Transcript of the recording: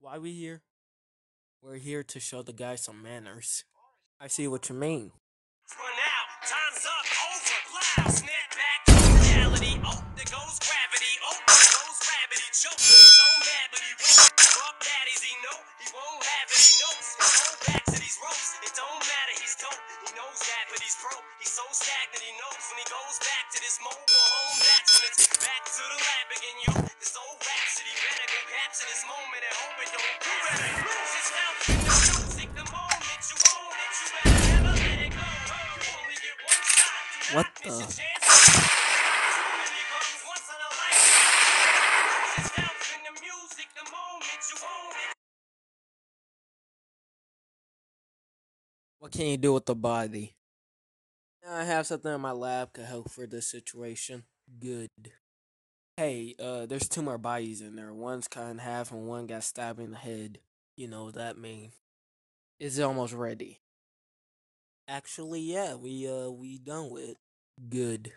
Why we here? We're here to show the guy some manners. I see what you mean. Run out, time's up, over, snap back reality. Oh, there goes gravity. Oh, there goes gravity. Choke, so mad, but he won't. He he won't have it. He knows. Back to these ropes. It don't matter, he's dope. He knows that, but he's broke. He's so stagnant, he knows when he goes back to this mobile home. That's when it's back better this moment and hope it don't. You better lose yourself in the music the moment you own it. You better never let it go. You only get one shot. Do What not miss the? your chance. Opportunity comes once in a lifetime. Lose yourself in the music the moment you own it. What can you do with the body? I have something in my lab to help for this situation. Good. Hey, uh, there's two more bodies in there. One's cut in half and one got stabbed in the head. You know what that mean? Is it almost ready? Actually, yeah, we uh we done with. Good.